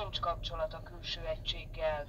Nincs kapcsolat a külső egységgel.